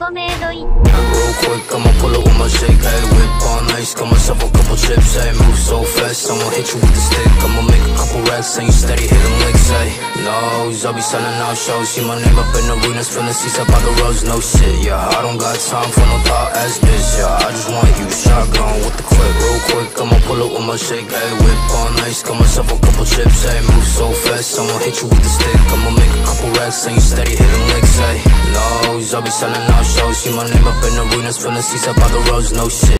Triple. Real quick, I'ma pull up with my shake. Hey, whip on ice, got myself a couple chips. Hey, move so fast, I'ma hit you with the stick. I'ma make a couple racks, and you steady hitting licks. Hey, no. I'll be selling out shows. See my name up in arenas, filling seats up by the roads. No shit, yeah, I don't got time for no thought as bitch. Yeah, I just want you shotgun with the clip. Real quick, I'ma pull up with my shake. Hey, whip on ice, got myself a couple chips. Hey, move so fast, I'ma hit you with the stick. I'ma make a couple racks, and you steady hitting licks. I'll be selling out shows, see my name up in arenas, filling seats up by the roads, no shit.